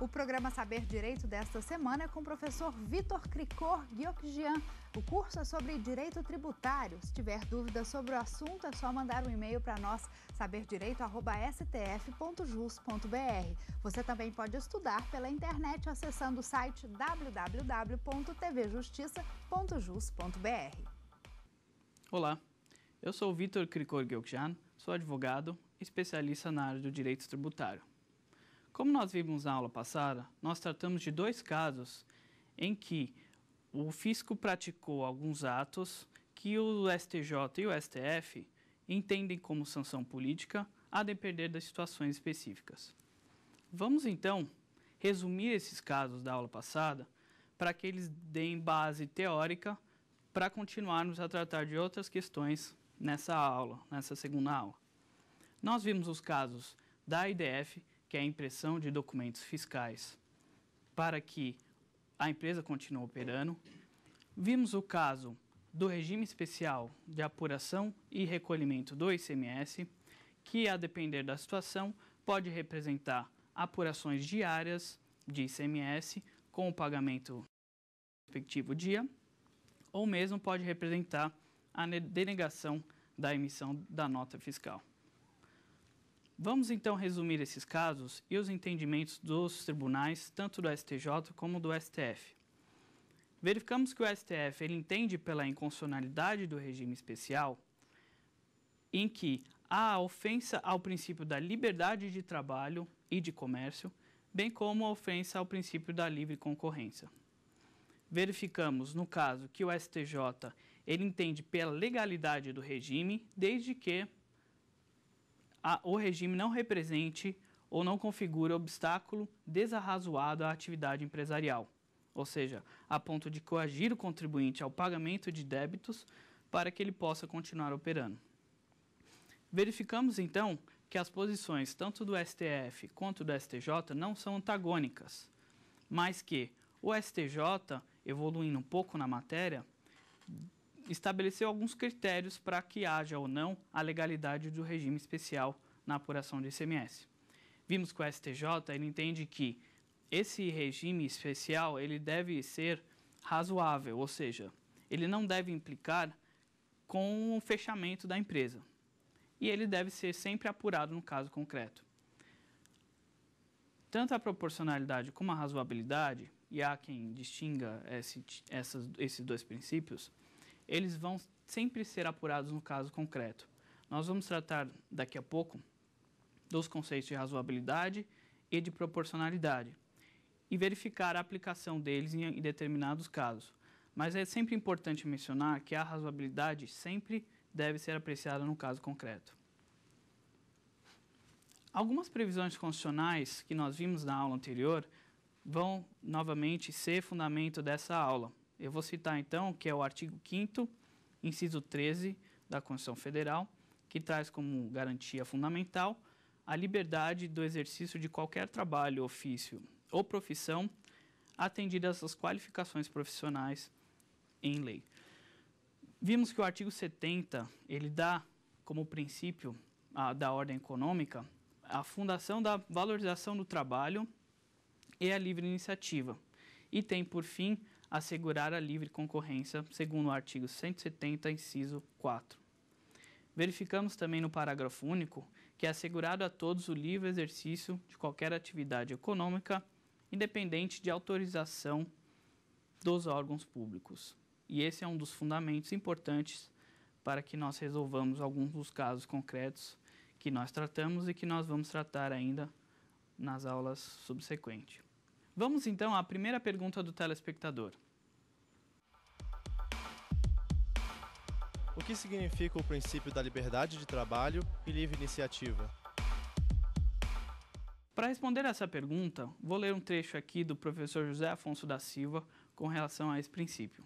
O programa Saber Direito desta semana é com o professor Vitor Cricor Gyokjian. O curso é sobre direito tributário. Se tiver dúvidas sobre o assunto, é só mandar um e-mail para nós, saberdireito.stf.jus.br. Você também pode estudar pela internet acessando o site www.tvjustiça.jus.br. Olá, eu sou Vitor Cricor Gyokjian, sou advogado, especialista na área do direito tributário. Como nós vimos na aula passada, nós tratamos de dois casos em que o fisco praticou alguns atos que o STJ e o STF entendem como sanção política, a depender das situações específicas. Vamos então resumir esses casos da aula passada para que eles deem base teórica para continuarmos a tratar de outras questões nessa aula, nessa segunda aula. Nós vimos os casos da IDF que é a impressão de documentos fiscais para que a empresa continue operando. Vimos o caso do regime especial de apuração e recolhimento do ICMS, que, a depender da situação, pode representar apurações diárias de ICMS com o pagamento respectivo dia, ou mesmo pode representar a denegação da emissão da nota fiscal. Vamos então resumir esses casos e os entendimentos dos tribunais, tanto do STJ como do STF. Verificamos que o STF ele entende pela inconstitucionalidade do regime especial, em que há ofensa ao princípio da liberdade de trabalho e de comércio, bem como a ofensa ao princípio da livre concorrência. Verificamos, no caso, que o STJ ele entende pela legalidade do regime, desde que a, o regime não represente ou não configura obstáculo desarrazoado à atividade empresarial, ou seja, a ponto de coagir o contribuinte ao pagamento de débitos para que ele possa continuar operando. Verificamos então que as posições tanto do STF quanto do STJ não são antagônicas, mas que o STJ, evoluindo um pouco na matéria, estabeleceu alguns critérios para que haja ou não a legalidade do regime especial na apuração de ICMS. Vimos que o STJ ele entende que esse regime especial ele deve ser razoável, ou seja, ele não deve implicar com o fechamento da empresa. E ele deve ser sempre apurado no caso concreto. Tanto a proporcionalidade como a razoabilidade, e há quem distinga esse, essas, esses dois princípios, eles vão sempre ser apurados no caso concreto. Nós vamos tratar daqui a pouco dos conceitos de razoabilidade e de proporcionalidade e verificar a aplicação deles em, determinados casos. Mas é sempre importante mencionar que a razoabilidade sempre deve ser apreciada no caso concreto. Algumas previsões constitucionais que nós vimos na aula anterior vão novamente ser fundamento dessa aula. Eu vou citar então que é o artigo 5 inciso 13 da Constituição Federal, que traz como garantia fundamental a liberdade do exercício de qualquer trabalho, ofício ou profissão, atendidas as qualificações profissionais em lei. Vimos que o artigo 70, ele dá como princípio a, da ordem econômica a fundação da valorização do trabalho e a livre iniciativa, e tem por fim assegurar a livre concorrência, segundo o artigo 170, inciso 4. Verificamos também no parágrafo único que é assegurado a todos o livre exercício de qualquer atividade econômica, independente de autorização dos órgãos públicos. E esse é um dos fundamentos importantes para que nós resolvamos alguns dos casos concretos que nós tratamos e que nós vamos tratar ainda nas aulas subsequentes. Vamos então à primeira pergunta do telespectador. O que significa o princípio da liberdade de trabalho e livre iniciativa? Para responder essa pergunta, vou ler um trecho aqui do professor José Afonso da Silva com relação a esse princípio.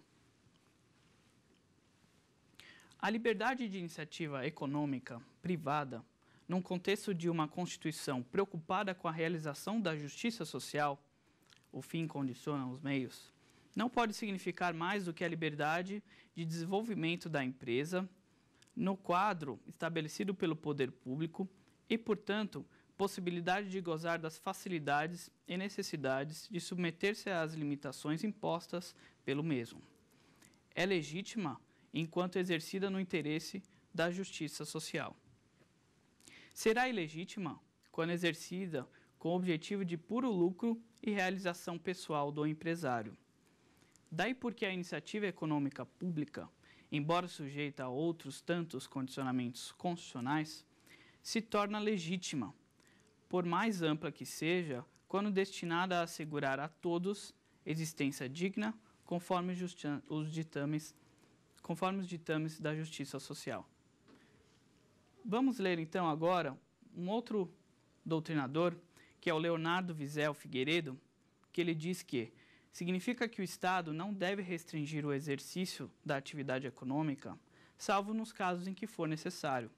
A liberdade de iniciativa econômica privada, num contexto de uma Constituição preocupada com a realização da justiça social, o fim condiciona os meios, não pode significar mais do que a liberdade de desenvolvimento da empresa no quadro estabelecido pelo poder público e, portanto, possibilidade de gozar das facilidades e necessidades de submeter-se às limitações impostas pelo mesmo. É legítima enquanto exercida no interesse da justiça social. Será ilegítima quando exercida com o objetivo de puro lucro e realização pessoal do empresário. Daí porque a iniciativa econômica pública, embora sujeita a outros tantos condicionamentos constitucionais, se torna legítima, por mais ampla que seja, quando destinada a assegurar a todos existência digna, conforme os ditames, conforme os ditames da justiça social. Vamos ler então agora um outro doutrinador, que é o Leonardo Wiesel Figueiredo, que ele diz que significa que o Estado não deve restringir o exercício da atividade econômica, salvo nos casos em que for necessário,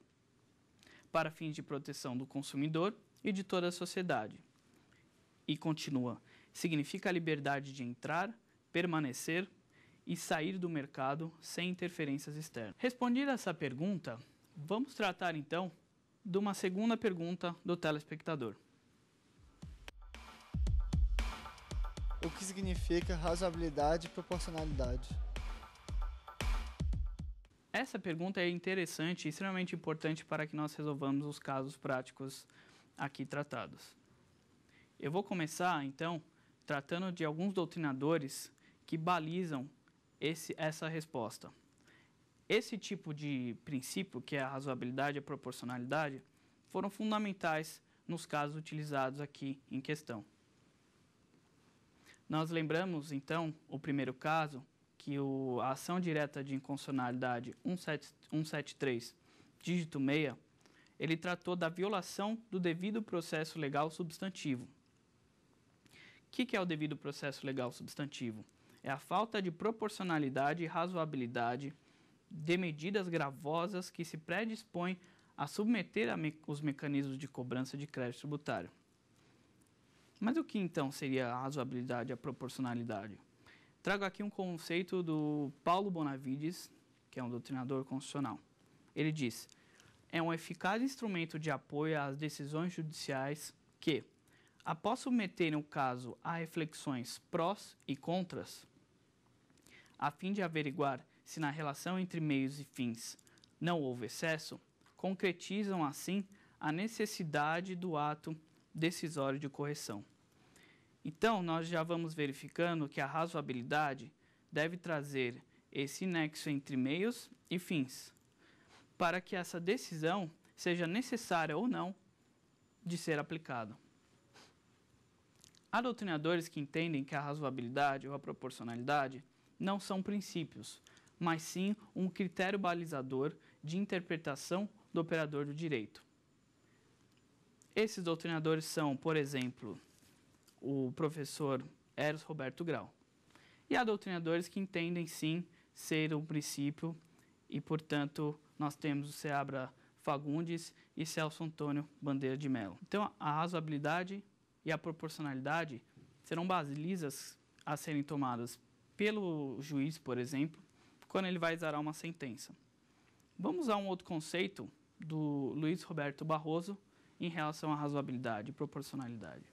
para fins de proteção do consumidor e de toda a sociedade. E continua: significa a liberdade de entrar, permanecer e sair do mercado sem interferências externas. Respondida essa pergunta, Vamos tratar então de uma segunda pergunta do telespectador. O que significa razoabilidade e proporcionalidade? Essa pergunta é interessante e extremamente importante para que nós resolvamos os casos práticos aqui tratados. Eu vou começar, então, tratando de alguns doutrinadores que balizam esse, essa resposta. Esse tipo de princípio, que é a razoabilidade e a proporcionalidade, foram fundamentais nos casos utilizados aqui em questão. Nós lembramos, então, o primeiro caso, que o, a ação direta de inconstitucionalidade 173, dígito 6, ele tratou da violação do devido processo legal substantivo. O que, que é o devido processo legal substantivo? É a falta de proporcionalidade e razoabilidade de medidas gravosas que se predispõem a submeter a me os mecanismos de cobrança de crédito tributário. Mas o que então seria a razoabilidade a proporcionalidade? Trago aqui um conceito do Paulo Bonavides, que é um doutrinador constitucional. Ele diz: é um eficaz instrumento de apoio às decisões judiciais que, após submeterem o caso a reflexões prós e contras, a fim de averiguar se na relação entre meios e fins não houve excesso, concretizam assim a necessidade do ato decisório de correção. Então, nós já vamos verificando que a razoabilidade deve trazer esse nexo entre meios e fins, para que essa decisão seja necessária ou não de ser aplicada. Há doutrinadores que entendem que a razoabilidade ou a proporcionalidade não são princípios, mas sim um critério balizador de interpretação do operador do direito. Esses doutrinadores são, por exemplo, o professor Eros Roberto Grau. E há doutrinadores que entendem sim ser um princípio e, portanto, nós temos o Seabra Fagundes e Celso Antônio Bandeira de Mello. Então, a razoabilidade e a proporcionalidade serão balizas a serem tomadas pelo juiz, por exemplo, quando ele vai exarar uma sentença. Vamos a um outro conceito do Luiz Roberto Barroso em relação à razoabilidade e proporcionalidade.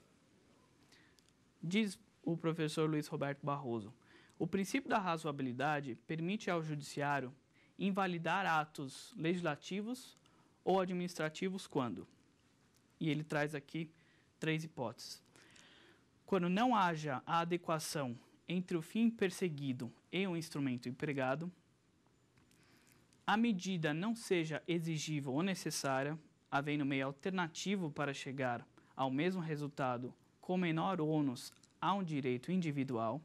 Diz o professor Luiz Roberto Barroso: o princípio da razoabilidade permite ao judiciário invalidar atos legislativos ou administrativos quando? E ele traz aqui três hipóteses. Quando não haja a adequação entre o fim perseguido e o instrumento empregado, a medida não seja exigível ou necessária, havendo meio alternativo para chegar ao mesmo resultado com menor ônus a um direito individual,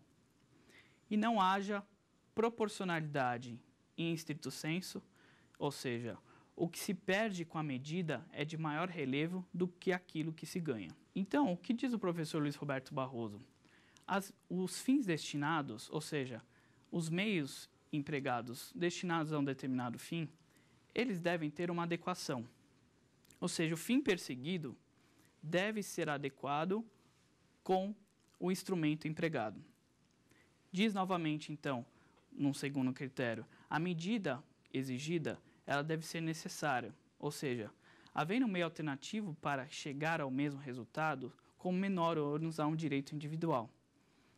e não haja proporcionalidade em estrito senso, ou seja, o que se perde com a medida é de maior relevo do que aquilo que se ganha. Então, o que diz o professor Luiz Roberto Barroso? as, os fins destinados, ou seja, os meios empregados destinados a um determinado fim, eles devem ter uma adequação. Ou seja, o fim perseguido deve ser adequado com o instrumento empregado. Diz novamente, então, num segundo critério, a medida exigida ela deve ser necessária, ou seja, havendo um meio alternativo para chegar ao mesmo resultado com menor ônus a um direito individual.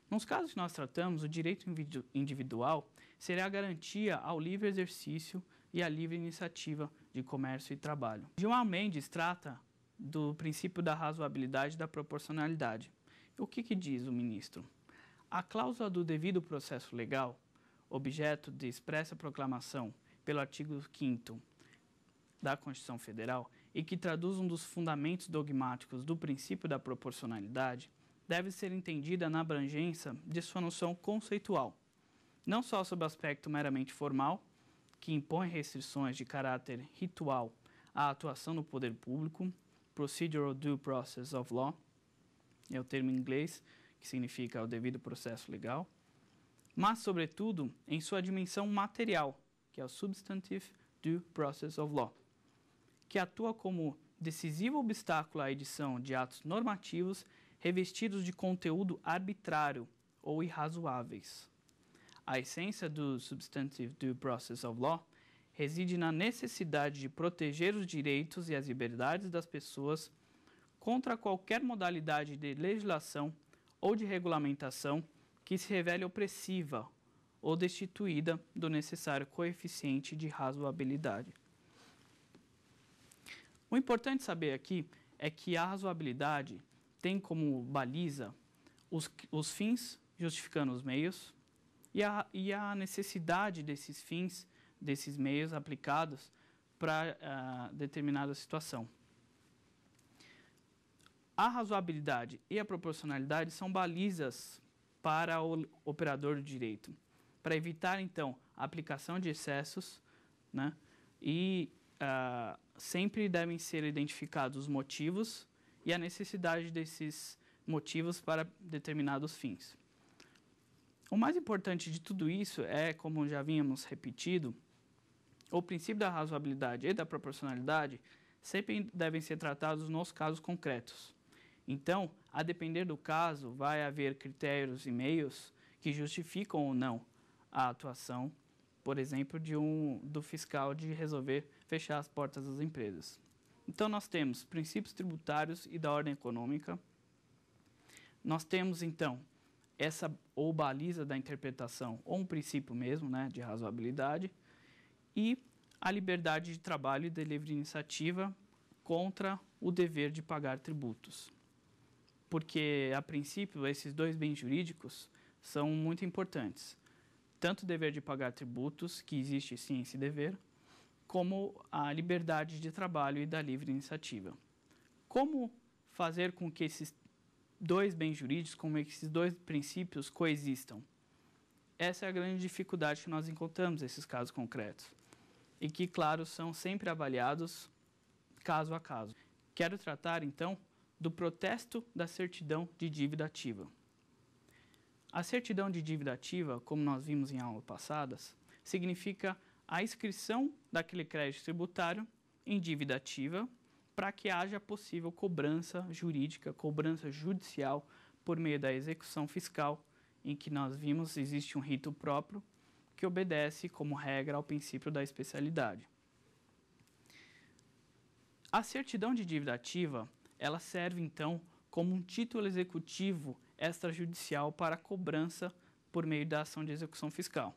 Nos casos que nós tratamos, o direito individual será a garantia ao livre exercício e à livre iniciativa de comércio e trabalho. Gilmar Mendes trata do princípio da razoabilidade e da proporcionalidade. O que, que diz o ministro? A cláusula do devido processo legal, objeto de expressa proclamação pelo artigo 5 da Constituição Federal e que traduz um dos fundamentos dogmáticos do princípio da proporcionalidade, deve ser entendida na abrangência de sua noção conceitual, não só sob aspecto meramente formal, que impõe restrições de caráter ritual à atuação no poder público, procedural due process of law, é o termo em inglês que significa o devido processo legal, mas, sobretudo, em sua dimensão material, que é o substantive due process of law, que atua como decisivo obstáculo à edição de atos normativos revestidos de conteúdo arbitrário ou irrazoáveis. A essência do Substantive Due Process of Law reside na necessidade de proteger os direitos e as liberdades das pessoas contra qualquer modalidade de legislação ou de regulamentação que se revele opressiva ou destituída do necessário coeficiente de razoabilidade. O importante saber aqui é que a razoabilidade tem como baliza os, os fins justificando os meios e a, e a necessidade desses fins, desses meios aplicados para uh, determinada situação. A razoabilidade e a proporcionalidade são balizas para o operador do direito, para evitar, então, a aplicação de excessos, né? e uh, sempre devem ser identificados os motivos e a necessidade desses motivos para determinados fins. O mais importante de tudo isso é, como já vínhamos repetido, o princípio da razoabilidade e da proporcionalidade sempre devem ser tratados nos casos concretos. Então, a depender do caso, vai haver critérios e meios que justificam ou não a atuação, por exemplo, de um, do fiscal de resolver fechar as portas das empresas. Então, nós temos princípios tributários e da ordem econômica. Nós temos, então, essa ou baliza da interpretação, ou um princípio mesmo, né, de razoabilidade, e a liberdade de trabalho e de livre iniciativa contra o dever de pagar tributos. Porque, a princípio, esses dois bens jurídicos são muito importantes. Tanto o dever de pagar tributos, que existe sim esse dever, como a liberdade de trabalho e da livre iniciativa. Como fazer com que esses dois bens jurídicos, como esses dois princípios coexistam? Essa é a grande dificuldade que nós encontramos nesses casos concretos. E que, claro, são sempre avaliados caso a caso. Quero tratar, então, do protesto da certidão de dívida ativa. A certidão de dívida ativa, como nós vimos em aulas passadas, significa a inscrição daquele crédito tributário em dívida ativa para que haja possível cobrança jurídica, cobrança judicial por meio da execução fiscal, em que nós vimos existe um rito próprio que obedece como regra ao princípio da especialidade. A certidão de dívida ativa, ela serve então como um título executivo extrajudicial para cobrança por meio da ação de execução fiscal.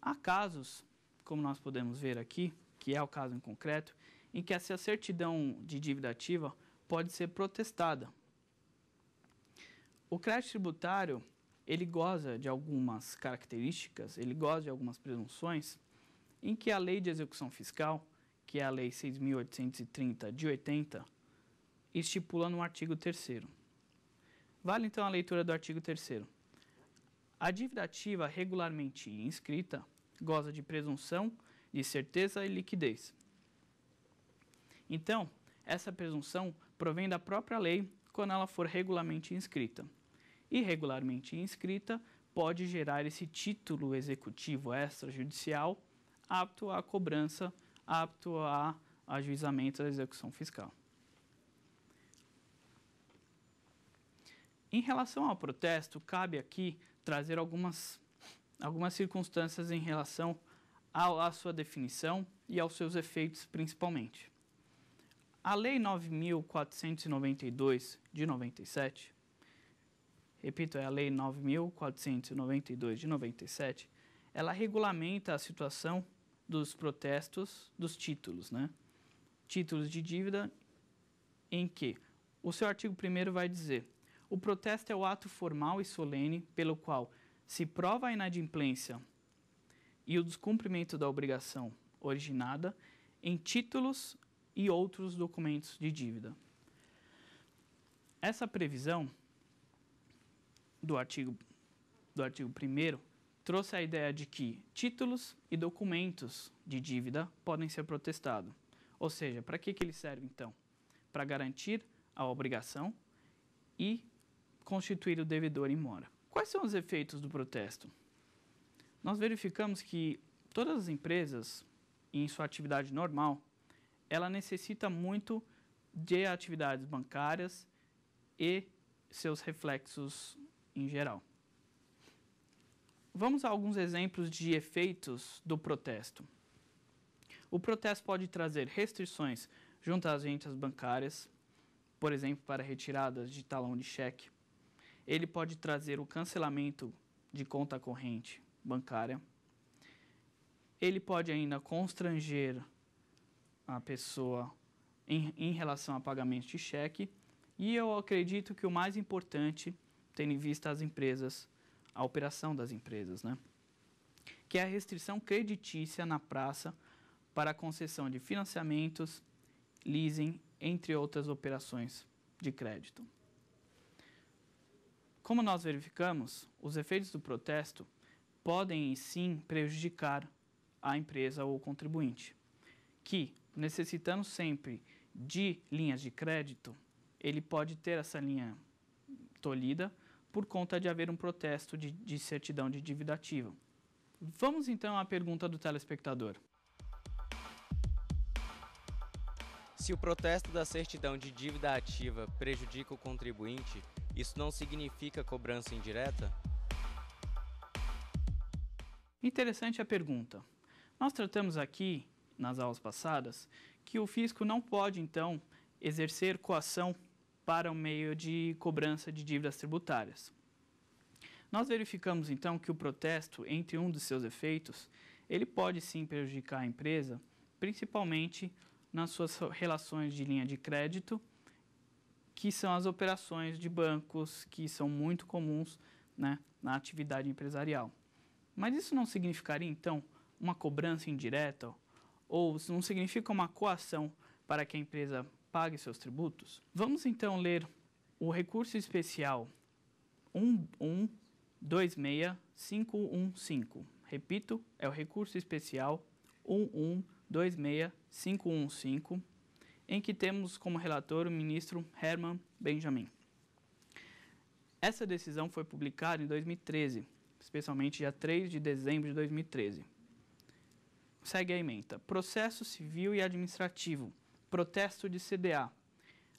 Há casos, como nós podemos ver aqui, que é o caso em concreto, em que essa certidão de dívida ativa pode ser protestada. O crédito tributário, ele goza de algumas características, ele goza de algumas presunções, em que a lei de execução fiscal, que é a lei 6.830 de 80, estipula no artigo 3 Vale então a leitura do artigo 3 A dívida ativa regularmente inscrita goza de presunção de certeza e liquidez. Então, essa presunção provém da própria lei quando ela for regularmente inscrita. Irregularmente inscrita pode gerar esse título executivo extrajudicial apto à cobrança, apto a ajuizamento da execução fiscal. Em relação ao protesto, cabe aqui trazer algumas algumas circunstâncias em relação à sua definição e aos seus efeitos, principalmente. A Lei 9.492 de 97, repito, é a Lei 9.492 de 97, ela regulamenta a situação dos protestos dos títulos, né? Títulos de dívida em que o seu artigo 1 vai dizer: o protesto é o ato formal e solene pelo qual se prova a inadimplência e o descumprimento da obrigação originada em títulos e outros documentos de dívida. Essa previsão do artigo do artigo 1 trouxe a ideia de que títulos e documentos de dívida podem ser protestados. Ou seja, para que, que ele serve então? Para garantir a obrigação e constituir o devedor em mora. Quais são os efeitos do protesto? Nós verificamos que todas as empresas, em sua atividade normal, ela necessita muito de atividades bancárias e seus reflexos em geral. Vamos a alguns exemplos de efeitos do protesto. O protesto pode trazer restrições junto às agências bancárias, por exemplo, para retiradas de talão de cheque. Ele pode trazer o cancelamento de conta corrente bancária. Ele pode ainda constranger a pessoa em, em relação a pagamento de cheque. E eu acredito que o mais importante, tendo em vista as empresas, a operação das empresas, né? que é a restrição creditícia na praça para a concessão de financiamentos, leasing, entre outras operações de crédito. Como nós verificamos, os efeitos do protesto podem sim prejudicar a empresa ou o contribuinte, que, necessitando sempre de linhas de crédito, ele pode ter essa linha tolhida por conta de haver um protesto de, de certidão de dívida ativa. Vamos então à pergunta do telespectador. Se o protesto da certidão de dívida ativa prejudica o contribuinte, isso não significa cobrança indireta? Interessante a pergunta. Nós tratamos aqui, nas aulas passadas, que o fisco não pode, então, exercer coação para o meio de cobrança de dívidas tributárias. Nós verificamos, então, que o protesto, entre um dos seus efeitos, ele pode sim prejudicar a empresa, principalmente nas suas relações de linha de crédito, que são as operações de bancos que são muito comuns né, na atividade empresarial. Mas isso não significaria, então, uma cobrança indireta ou não significa uma coação para que a empresa pague seus tributos? Vamos então ler o recurso especial 1126515. Repito, é o recurso especial 1126515, em que temos como relator o ministro Herman Benjamin. Essa decisão foi publicada em 2013, especialmente dia 3 de dezembro de 2013 segue a emenda. Processo civil e administrativo. Protesto de CDA.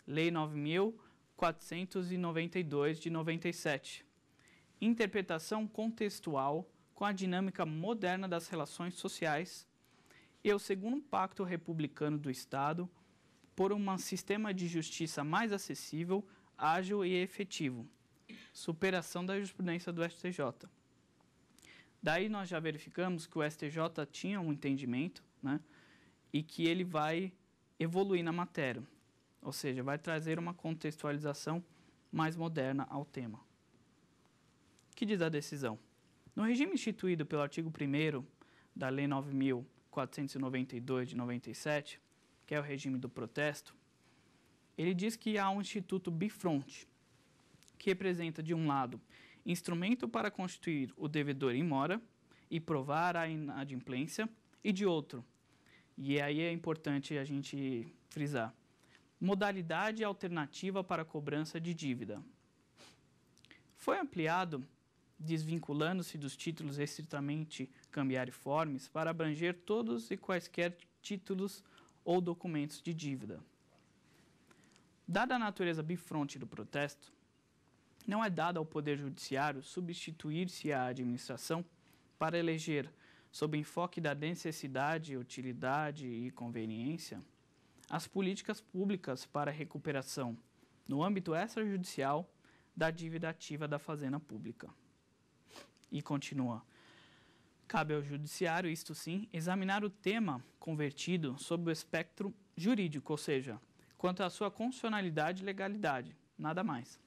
Lei 9492 de 97. Interpretação contextual com a dinâmica moderna das relações sociais e o segundo pacto republicano do Estado por um sistema de justiça mais acessível, ágil e efetivo. Superação da jurisprudência do STJ. Daí nós já verificamos que o STJ tinha um entendimento, né, e que ele vai evoluir na matéria, ou seja, vai trazer uma contextualização mais moderna ao tema. O que diz a decisão? No regime instituído pelo artigo 1 da Lei 9.492 de 97, que é o regime do protesto, ele diz que há um instituto bifronte, que representa, de um lado, instrumento para constituir o devedor em mora e provar a inadimplência, e de outro, e aí é importante a gente frisar, modalidade alternativa para cobrança de dívida. Foi ampliado, desvinculando-se dos títulos estritamente cambiariformes para abranger todos e quaisquer títulos ou documentos de dívida. Dada a natureza bifronte do protesto, não é dado ao Poder Judiciário substituir-se à administração para eleger, sob enfoque da necessidade, utilidade e conveniência, as políticas públicas para recuperação, no âmbito extrajudicial, da dívida ativa da fazenda pública. E continua. Cabe ao Judiciário, isto sim, examinar o tema convertido sob o espectro jurídico, ou seja, quanto à sua constitucionalidade e legalidade, nada mais.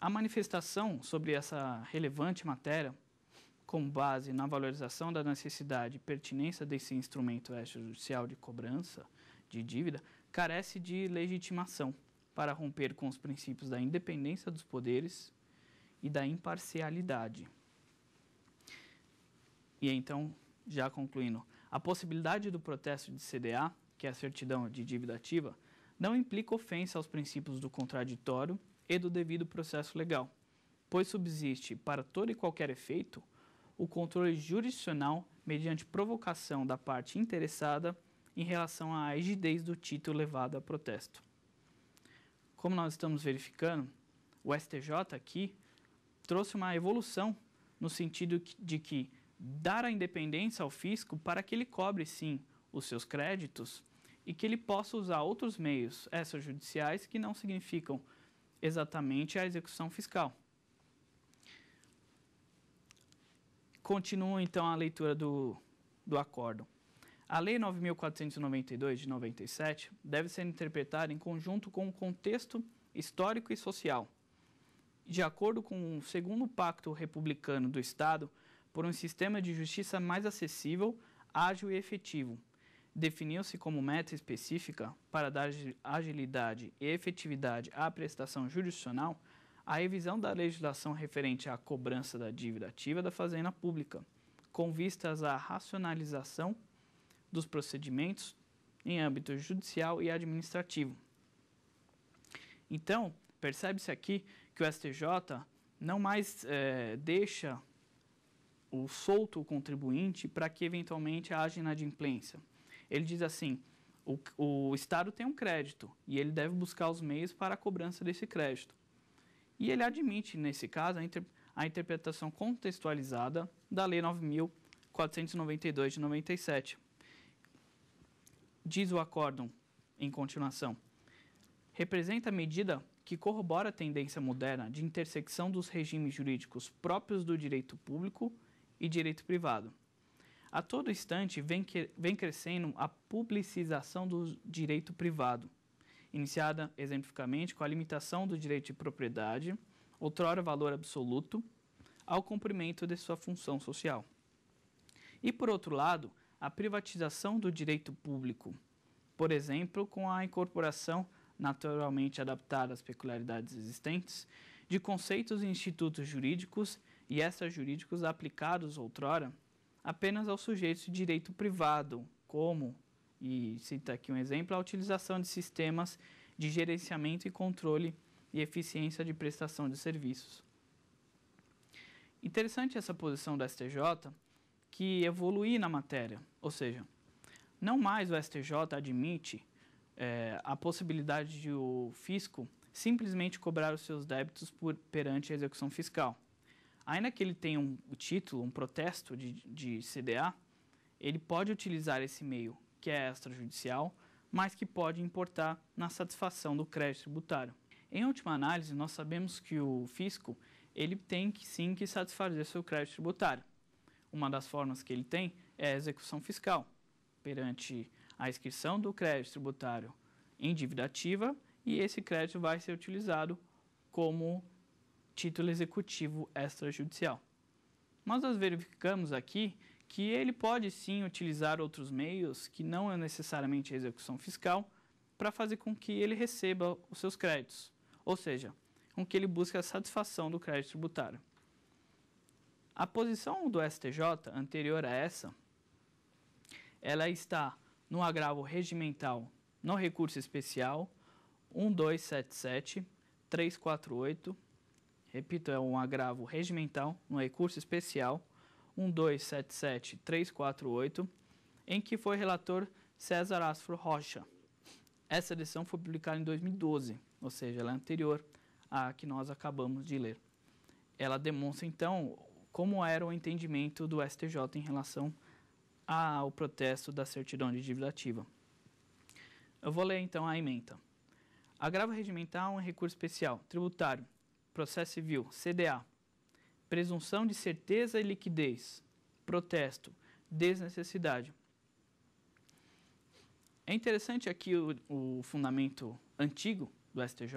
A manifestação sobre essa relevante matéria, com base na valorização da necessidade e pertinência desse instrumento extrajudicial de cobrança de dívida, carece de legitimação para romper com os princípios da independência dos poderes e da imparcialidade. E então, já concluindo, a possibilidade do protesto de CDA, que é a certidão de dívida ativa, não implica ofensa aos princípios do contraditório e do devido processo legal, pois subsiste, para todo e qualquer efeito, o controle jurisdicional mediante provocação da parte interessada em relação à rigidez do título levado a protesto. Como nós estamos verificando, o STJ aqui trouxe uma evolução no sentido de que dar a independência ao fisco para que ele cobre sim os seus créditos e que ele possa usar outros meios extrajudiciais que não significam exatamente a execução fiscal. Continua então a leitura do, do acórdão. A Lei 9.492 de 97 deve ser interpretada em conjunto com o contexto histórico e social. De acordo com o segundo Pacto Republicano do Estado, por um sistema de justiça mais acessível, ágil e efetivo, definiu-se como meta específica para dar agilidade e efetividade à prestação jurisdicional a revisão da legislação referente à cobrança da dívida ativa da fazenda pública, com vistas à racionalização dos procedimentos em âmbito judicial e administrativo. Então, percebe-se aqui que o STJ não mais é, deixa o solto o contribuinte para que eventualmente haja inadimplência ele diz assim: o, o Estado tem um crédito e ele deve buscar os meios para a cobrança desse crédito. E ele admite, nesse caso, a, inter, a interpretação contextualizada da Lei 9.492 de 97. Diz o acórdão, em continuação, representa a medida que corrobora a tendência moderna de intersecção dos regimes jurídicos próprios do direito público e direito privado, a todo instante vem, que, vem crescendo a publicização do direito privado, iniciada exemplificamente com a limitação do direito de propriedade, outrora valor absoluto, ao cumprimento de sua função social. E, por outro lado, a privatização do direito público, por exemplo, com a incorporação, naturalmente adaptada às peculiaridades existentes, de conceitos e institutos jurídicos e extrajurídicos aplicados outrora apenas aos sujeitos de direito privado, como, e cita aqui um exemplo, a utilização de sistemas de gerenciamento e controle e eficiência de prestação de serviços. Interessante essa posição do STJ, que evolui na matéria, ou seja, não mais o STJ admite é, a possibilidade de o fisco simplesmente cobrar os seus débitos por, perante a execução fiscal ainda que ele tenha um título, um protesto de, de CDA, ele pode utilizar esse meio que é extrajudicial, mas que pode importar na satisfação do crédito tributário. Em última análise, nós sabemos que o fisco ele tem que sim que satisfazer seu crédito tributário. Uma das formas que ele tem é a execução fiscal, perante a inscrição do crédito tributário em dívida ativa, e esse crédito vai ser utilizado como título executivo extrajudicial. Mas nós verificamos aqui que ele pode sim utilizar outros meios que não é necessariamente a execução fiscal para fazer com que ele receba os seus créditos, ou seja, com que ele busque a satisfação do crédito tributário. A posição do STJ anterior a essa, ela está no agravo regimental no recurso especial 1277 348 repito, é um agravo regimental no recurso especial 1277348, em que foi relator César Asfro Rocha. Essa edição foi publicada em 2012, ou seja, ela é anterior à que nós acabamos de ler. Ela demonstra, então, como era o entendimento do STJ em relação ao protesto da certidão de dívida ativa. Eu vou ler então a ementa. Agravo regimental é um recurso especial, tributário, processo civil, CDA, presunção de certeza e liquidez, protesto, desnecessidade. É interessante aqui o, o fundamento antigo do STJ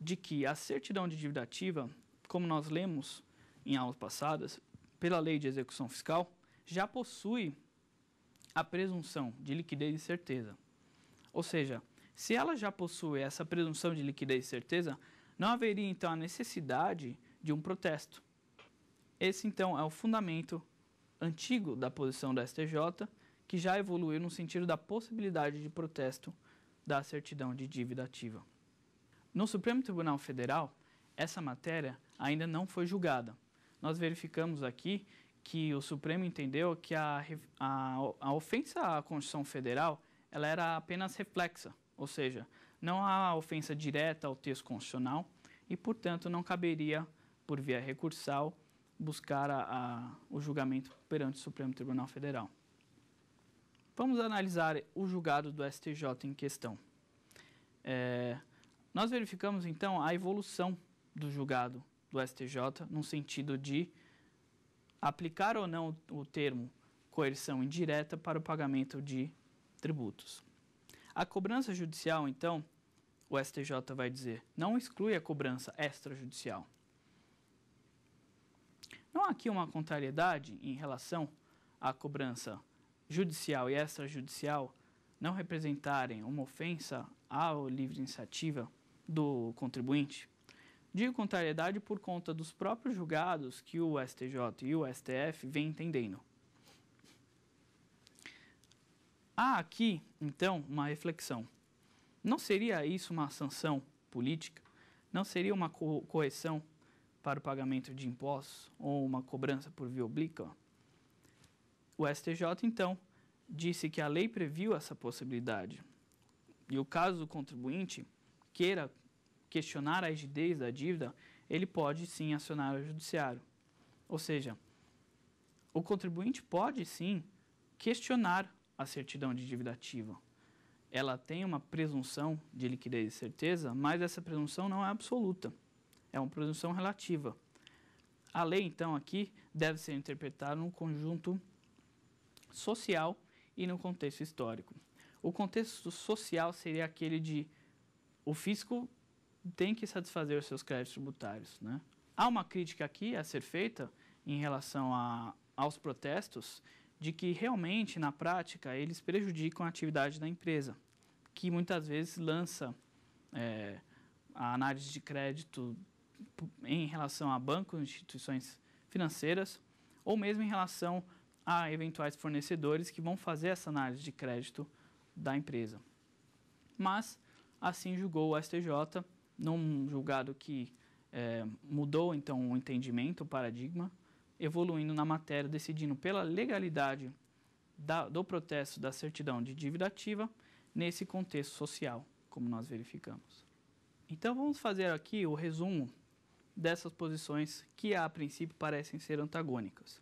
de que a certidão de dívida ativa, como nós lemos em aulas passadas, pela lei de execução fiscal, já possui a presunção de liquidez e certeza. Ou seja, se ela já possui essa presunção de liquidez e certeza, não haveria então a necessidade de um protesto. Esse então é o fundamento antigo da posição da STJ, que já evoluiu no sentido da possibilidade de protesto da certidão de dívida ativa. No Supremo Tribunal Federal, essa matéria ainda não foi julgada. Nós verificamos aqui que o Supremo entendeu que a, a, a ofensa à Constituição Federal ela era apenas reflexa, ou seja, não há ofensa direta ao texto constitucional e, portanto, não caberia, por via recursal, buscar a, a, o julgamento perante o Supremo Tribunal Federal. Vamos analisar o julgado do STJ em questão. É, nós verificamos, então, a evolução do julgado do STJ no sentido de aplicar ou não o termo coerção indireta para o pagamento de tributos. A cobrança judicial, então, o STJ vai dizer, não exclui a cobrança extrajudicial. Não há aqui uma contrariedade em relação à cobrança judicial e extrajudicial não representarem uma ofensa à livre iniciativa do contribuinte? Digo contrariedade por conta dos próprios julgados que o STJ e o STF vêm entendendo. Há aqui, então, uma reflexão. Não seria isso uma sanção política? Não seria uma co correção para o pagamento de impostos ou uma cobrança por via oblíqua? O STJ, então, disse que a lei previu essa possibilidade. E o caso do contribuinte queira questionar a rigidez da dívida, ele pode sim acionar o judiciário. Ou seja, o contribuinte pode sim questionar a certidão de dívida ativa. Ela tem uma presunção de liquidez e certeza, mas essa presunção não é absoluta. É uma presunção relativa. A lei, então, aqui deve ser interpretada no conjunto social e no contexto histórico. O contexto social seria aquele de o fisco tem que satisfazer os seus créditos tributários. Né? Há uma crítica aqui a ser feita em relação a, aos protestos de que realmente, na prática, eles prejudicam a atividade da empresa, que muitas vezes lança é, a análise de crédito em relação a bancos, instituições financeiras, ou mesmo em relação a eventuais fornecedores que vão fazer essa análise de crédito da empresa. Mas, assim julgou o STJ, num julgado que é, mudou então o entendimento, o paradigma, evoluindo na matéria, decidindo pela legalidade da, do protesto da certidão de dívida ativa nesse contexto social, como nós verificamos. Então vamos fazer aqui o resumo dessas posições que a princípio parecem ser antagônicas.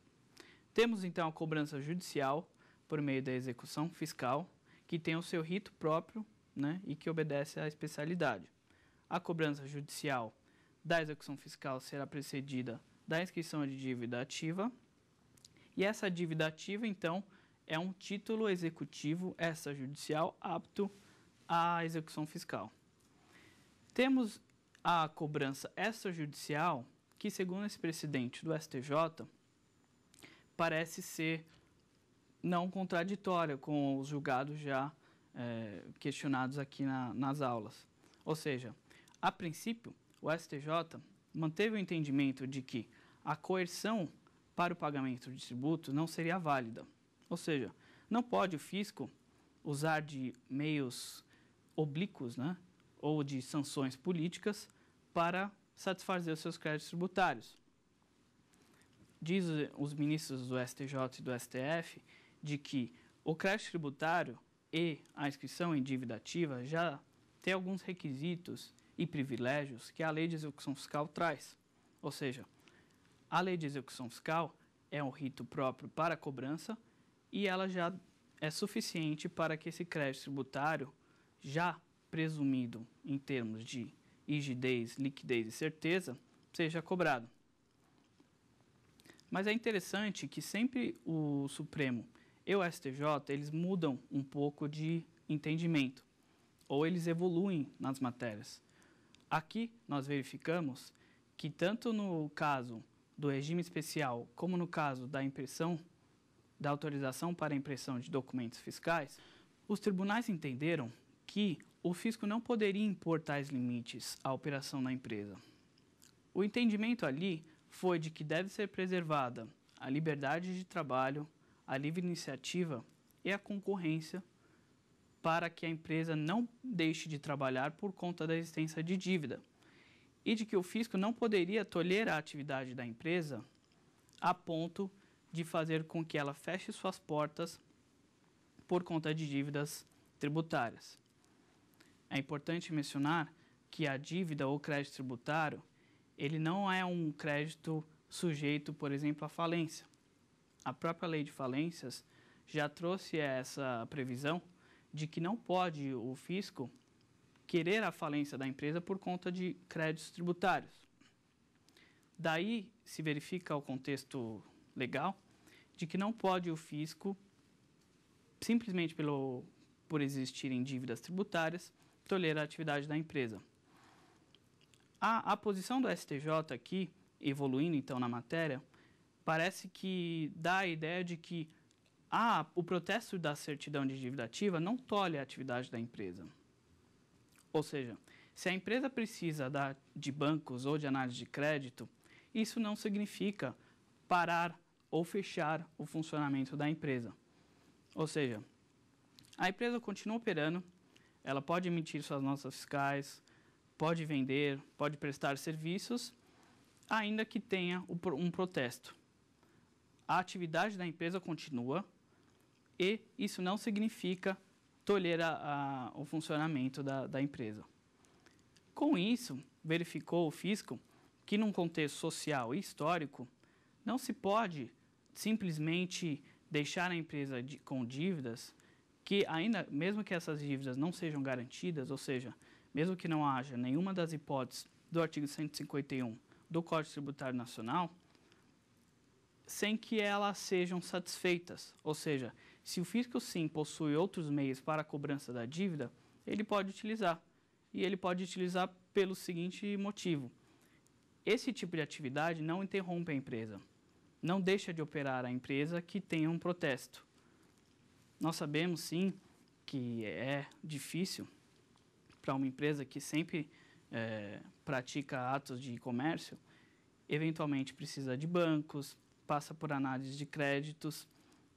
Temos então a cobrança judicial por meio da execução fiscal, que tem o seu rito próprio né, e que obedece à especialidade. A cobrança judicial da execução fiscal será precedida da inscrição de dívida ativa, e essa dívida ativa, então, é um título executivo extrajudicial apto à execução fiscal. Temos a cobrança extrajudicial, que, segundo esse precedente do STJ, parece ser não contraditória com os julgados já é, questionados aqui na, nas aulas. Ou seja, a princípio, o STJ manteve o entendimento de que a coerção para o pagamento de tributo não seria válida. Ou seja, não pode o fisco usar de meios oblíquos né, ou de sanções políticas para satisfazer os seus créditos tributários diz os ministros do STJ e do STF de que o crédito tributário e a inscrição em dívida ativa já tem alguns requisitos e privilégios que a lei de execução fiscal traz. Ou seja, a lei de execução fiscal é um rito próprio para a cobrança e ela já é suficiente para que esse crédito tributário, já presumido em termos de rigidez, liquidez e certeza, seja cobrado. Mas é interessante que sempre o Supremo e o STJ, eles mudam um pouco de entendimento, ou eles evoluem nas matérias. Aqui nós verificamos que tanto no caso do regime especial, como no caso da impressão da autorização para impressão de documentos fiscais, os tribunais entenderam que o fisco não poderia impor tais limites à operação da empresa. O entendimento ali foi de que deve ser preservada a liberdade de trabalho, a livre iniciativa e a concorrência para que a empresa não deixe de trabalhar por conta da existência de dívida e de que o fisco não poderia tolher a atividade da empresa a ponto de fazer com que ela feche suas portas por conta de dívidas tributárias. É importante mencionar que a dívida ou crédito tributário ele não é um crédito sujeito, por exemplo, à falência. A própria lei de falências já trouxe essa previsão de que não pode o fisco querer a falência da empresa por conta de créditos tributários. Daí se verifica o contexto legal de que não pode o fisco, simplesmente pelo, por existirem dívidas tributárias, tolerar a atividade da empresa. A, a posição do STJ aqui, evoluindo então na matéria, parece que dá a ideia de que ah, o protesto da certidão de dívida ativa não tolhe a atividade da empresa. Ou seja, se a empresa precisa da, de bancos ou de análise de crédito, isso não significa parar ou fechar o funcionamento da empresa. Ou seja, a empresa continua operando, ela pode emitir suas notas fiscais, pode vender, pode prestar serviços, ainda que tenha um protesto. A atividade da empresa continua e isso não significa tolher a, a, o funcionamento da, da empresa. Com isso, verificou o fisco que, num contexto social e histórico, não se pode simplesmente deixar a empresa de, com dívidas que ainda, mesmo que essas dívidas não sejam garantidas, ou seja, mesmo que não haja nenhuma das hipóteses do artigo 151 do Código Tributário Nacional, sem que elas sejam satisfeitas. Ou seja, se o fisco sim possui outros meios para a cobrança da dívida, ele pode utilizar. E ele pode utilizar pelo seguinte motivo: esse tipo de atividade não interrompe a empresa, não deixa de operar a empresa que tenha um protesto. Nós sabemos sim que é difícil para uma empresa que sempre é, pratica atos de comércio, eventualmente precisa de bancos, passa por análise de créditos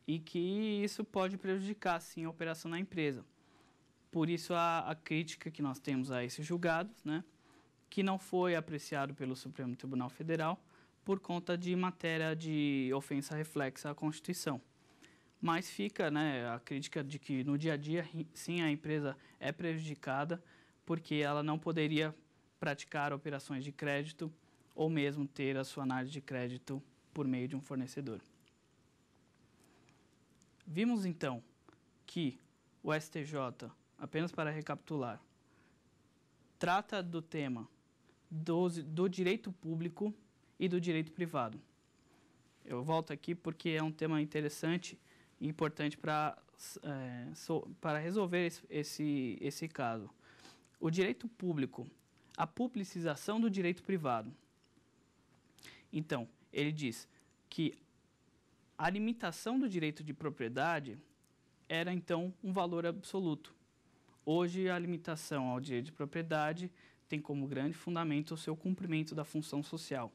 e que isso pode prejudicar, sim, a operação da empresa. Por isso, a, a crítica que nós temos a esses julgados, né, que não foi apreciado pelo Supremo Tribunal Federal por conta de matéria de ofensa reflexa à Constituição mas fica né, a crítica de que no dia a dia, sim, a empresa é prejudicada porque ela não poderia praticar operações de crédito ou mesmo ter a sua análise de crédito por meio de um fornecedor. Vimos então que o STJ, apenas para recapitular, trata do tema do, do direito público e do direito privado. Eu volto aqui porque é um tema interessante importante para é, so, para resolver esse, esse, esse caso. O direito público, a publicização do direito privado. Então, ele diz que a limitação do direito de propriedade era então um valor absoluto. Hoje, a limitação ao direito de propriedade tem como grande fundamento o seu cumprimento da função social.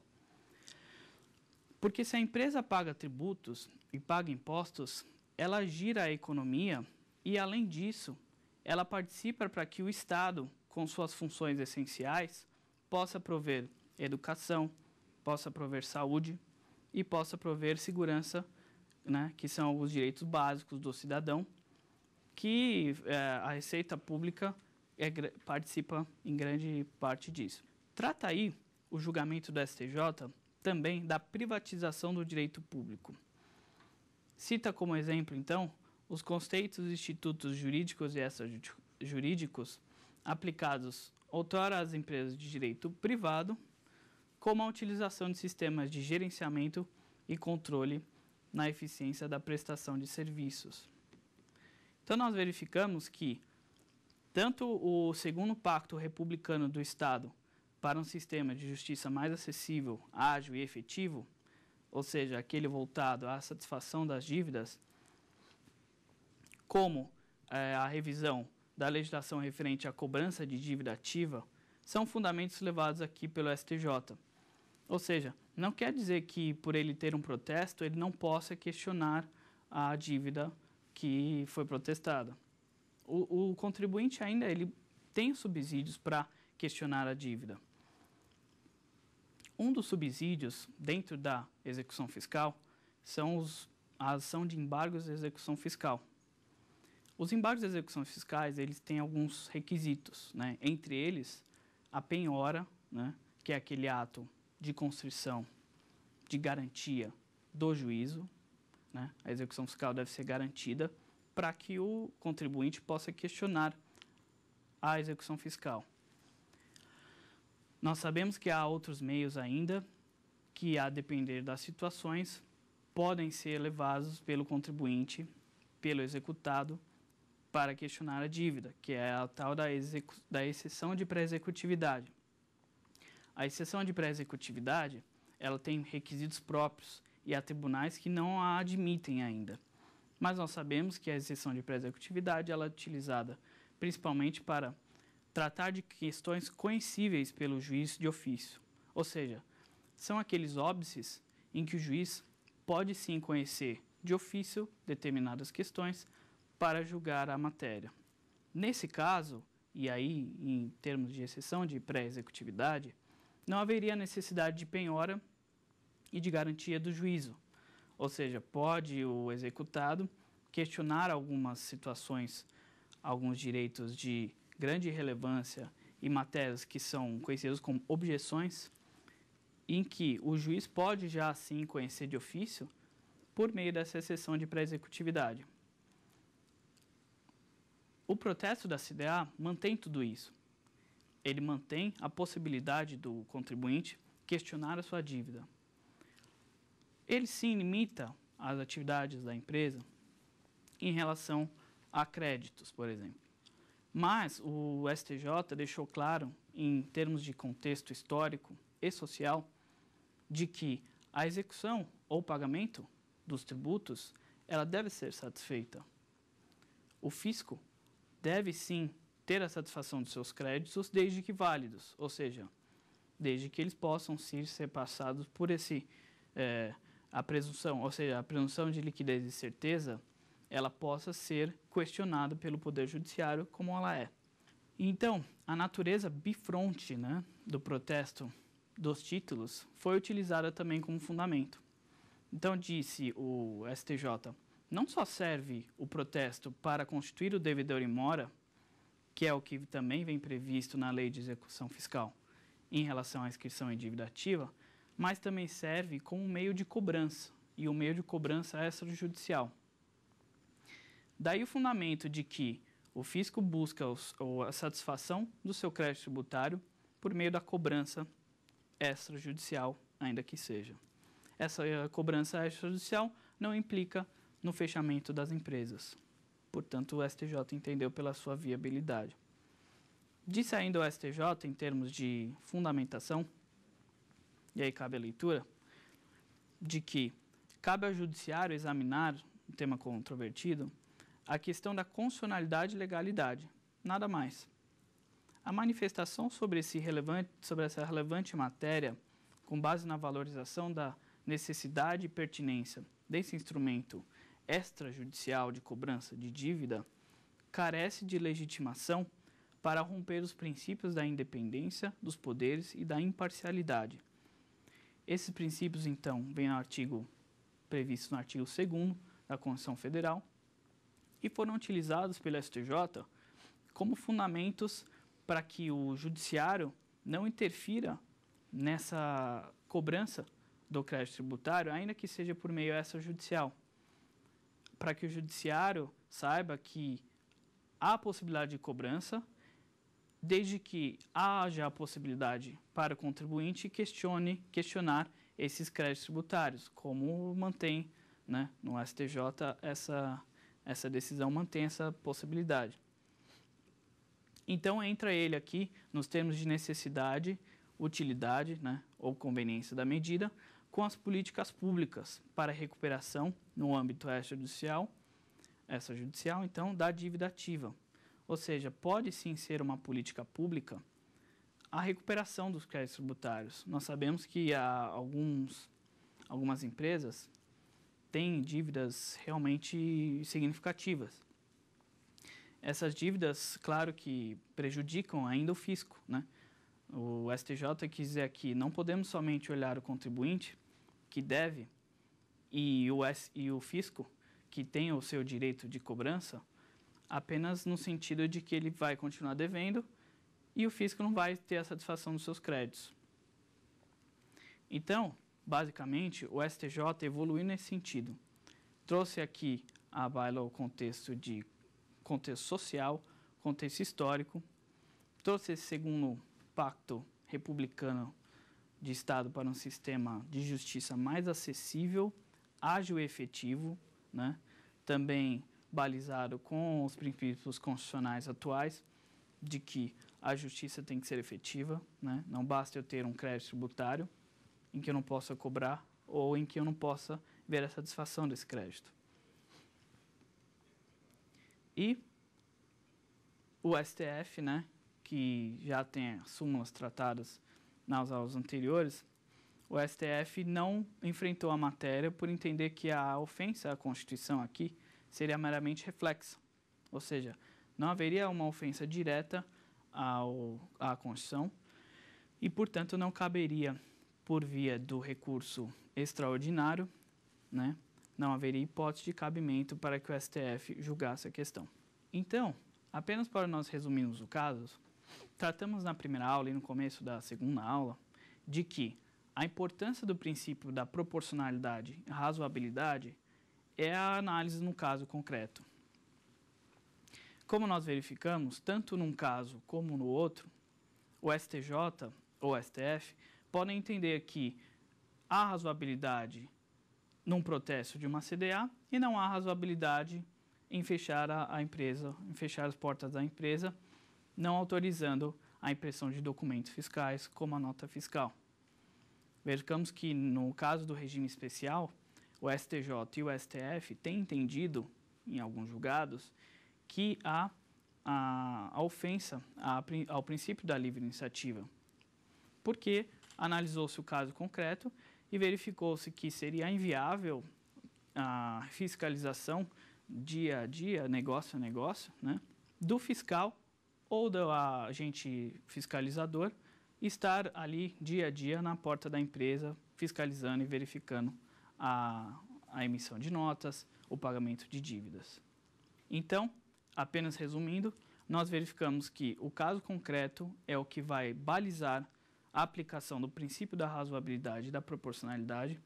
Porque se a empresa paga tributos e paga impostos, ela gira a economia e, além disso, ela participa para que o Estado, com suas funções essenciais, possa prover educação, possa prover saúde e possa prover segurança, né, que são os direitos básicos do cidadão, que é, a Receita Pública é, participa em grande parte disso. Trata aí o julgamento do STJ também da privatização do direito público. Cita como exemplo, então, os conceitos institutos jurídicos e extrajurídicos aplicados outrora às empresas de direito privado, como a utilização de sistemas de gerenciamento e controle na eficiência da prestação de serviços. Então, nós verificamos que tanto o segundo pacto republicano do Estado para um sistema de justiça mais acessível, ágil e efetivo, ou seja, aquele voltado à satisfação das dívidas, como é, a revisão da legislação referente à cobrança de dívida ativa, são fundamentos levados aqui pelo STJ. Ou seja, não quer dizer que por ele ter um protesto ele não possa questionar a dívida que foi protestada. O, o contribuinte ainda ele tem subsídios para questionar a dívida. Um dos subsídios dentro da execução fiscal são os, a ação de embargos de execução fiscal. Os embargos de execução fiscais eles têm alguns requisitos, né? entre eles a penhora, né? que é aquele ato de constrição de garantia do juízo. Né? A execução fiscal deve ser garantida para que o contribuinte possa questionar a execução fiscal. Nós sabemos que há outros meios ainda que, a depender das situações, podem ser levados pelo contribuinte, pelo executado, para questionar a dívida, que é a tal da, da exceção de pré-executividade. A exceção de pré-executividade, ela tem requisitos próprios e há tribunais que não a admitem ainda. Mas nós sabemos que a exceção de pré-executividade ela é utilizada principalmente para tratar de questões conhecíveis pelo juiz de ofício. Ou seja, são aqueles óbices em que o juiz pode sim conhecer de ofício determinadas questões para julgar a matéria. Nesse caso, e aí em termos de exceção de pré-executividade, não haveria necessidade de penhora e de garantia do juízo. Ou seja, pode o executado questionar algumas situações, alguns direitos de grande relevância e matérias que são conhecidas como objeções, em que o juiz pode já assim conhecer de ofício por meio dessa exceção de pré-executividade. O protesto da CDA mantém tudo isso. Ele mantém a possibilidade do contribuinte questionar a sua dívida. Ele sim limita as atividades da empresa em relação a créditos, por exemplo. Mas o STJ deixou claro, em termos de contexto histórico e social, de que a execução ou pagamento dos tributos ela deve ser satisfeita. O fisco deve sim ter a satisfação dos seus créditos desde que válidos, ou seja, desde que eles possam ser passados por esse é, a presunção, ou seja, a presunção de liquidez e certeza ela possa ser questionada pelo Poder Judiciário como ela é. Então, a natureza bifronte né, do protesto dos títulos foi utilizada também como fundamento. Então, disse o STJ, não só serve o protesto para constituir o devedor em mora, que é o que também vem previsto na Lei de Execução Fiscal em relação à inscrição em dívida ativa, mas também serve como meio de cobrança, e o meio de cobrança extrajudicial. Daí o fundamento de que o fisco busca os, a satisfação do seu crédito tributário por meio da cobrança extrajudicial, ainda que seja. Essa eh, cobrança extrajudicial não implica no fechamento das empresas. Portanto, o STJ entendeu pela sua viabilidade. Disse ainda o STJ, em termos de fundamentação, e aí cabe a leitura, de que cabe ao judiciário examinar o tema controvertido a questão da constitucionalidade e legalidade, nada mais. A manifestação sobre, sobre essa relevante matéria, com base na valorização da necessidade e pertinência desse instrumento extrajudicial de cobrança de dívida, carece de legitimação para romper os princípios da independência dos poderes e da imparcialidade. Esses princípios, então, vêm no artigo previsto no artigo 2 da Constituição Federal, e foram utilizados pelo STJ como fundamentos para que o judiciário não interfira nessa cobrança do crédito tributário, ainda que seja por meio extrajudicial. Para que o judiciário saiba que há possibilidade de cobrança, desde que haja a possibilidade para o contribuinte questione, questionar esses créditos tributários, como mantém né, no STJ essa, essa decisão mantém essa possibilidade. Então entra ele aqui nos termos de necessidade, utilidade né, ou conveniência da medida, com as políticas públicas para recuperação no âmbito extrajudicial, extrajudicial então, da dívida ativa. Ou seja, pode sim ser uma política pública a recuperação dos créditos tributários. Nós sabemos que há alguns, algumas empresas têm dívidas realmente significativas. Essas dívidas, claro que prejudicam ainda o fisco, né? O STJ quis dizer aqui, não podemos somente olhar o contribuinte, que deve, e o, S, e o fisco, que tem o seu direito de cobrança, apenas no sentido de que ele vai continuar devendo e o fisco não vai ter a satisfação dos seus créditos. Então, basicamente, o STJ evoluiu nesse sentido. Trouxe aqui a baila o contexto de contexto social, contexto histórico, trouxe esse segundo pacto republicano de Estado para um sistema de justiça mais acessível, ágil e efetivo, né? também balizado com os princípios constitucionais atuais de que a justiça tem que ser efetiva, né? não basta eu ter um crédito tributário em que eu não possa cobrar ou em que eu não possa ver a satisfação desse crédito. E o STF, né, que já tem súmulas tratadas nas aulas anteriores, o STF não enfrentou a matéria por entender que a ofensa à Constituição aqui seria meramente reflexa, ou seja, não haveria uma ofensa direta ao, à Constituição e, portanto, não caberia, por via do recurso extraordinário, né, não haveria hipótese de cabimento para que o STF julgasse a questão. Então, apenas para nós resumirmos o caso, tratamos na primeira aula e no começo da segunda aula de que a importância do princípio da proporcionalidade e razoabilidade é a análise no caso concreto. Como nós verificamos, tanto num caso como no outro, o STJ ou STF podem entender que há razoabilidade num protesto de uma CDA e não há razoabilidade em fechar a, a empresa, em fechar as portas da empresa não autorizando a impressão de documentos fiscais, como a nota fiscal. Verificamos que, no caso do regime especial, o STJ e o STF têm entendido, em alguns julgados, que há a, a ofensa a, ao princípio da livre iniciativa, porque analisou-se o caso concreto e verificou-se que seria inviável a fiscalização dia a dia, negócio a negócio, né, do fiscal ou do agente fiscalizador estar ali dia a dia na porta da empresa, fiscalizando e verificando a, a emissão de notas, o pagamento de dívidas. Então, apenas resumindo, nós verificamos que o caso concreto é o que vai balizar a aplicação do princípio da razoabilidade e da proporcionalidade,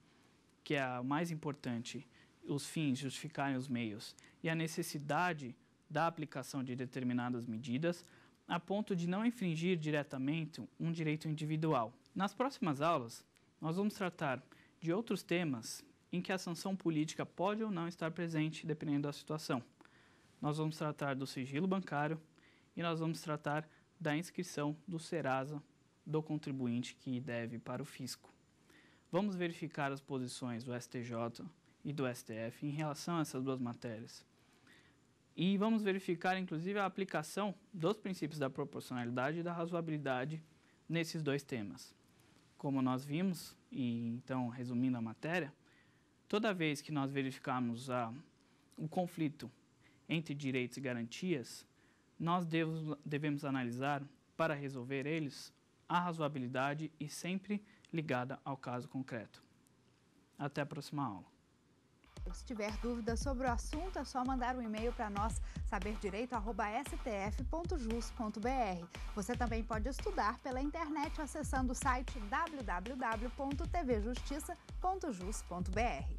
que é a mais importante, os fins justificarem os meios, e a necessidade da aplicação de determinadas medidas, a ponto de não infringir diretamente um direito individual. Nas próximas aulas, nós vamos tratar de outros temas em que a sanção política pode ou não estar presente, dependendo da situação. Nós vamos tratar do sigilo bancário e nós vamos tratar da inscrição do Serasa do contribuinte que deve para o fisco. Vamos verificar as posições do STJ e do STF em relação a essas duas matérias. E vamos verificar, inclusive, a aplicação dos princípios da proporcionalidade e da razoabilidade nesses dois temas. Como nós vimos, e então resumindo a matéria, toda vez que nós verificarmos a, o conflito entre direitos e garantias, nós devos, devemos analisar, para resolver eles, a razoabilidade e sempre ligada ao caso concreto. Até a próxima aula. Se tiver dúvidas sobre o assunto, é só mandar um e-mail para nós, saberdireito.stf.jus.br. Você também pode estudar pela internet acessando o site www.tvjustiça.jus.br.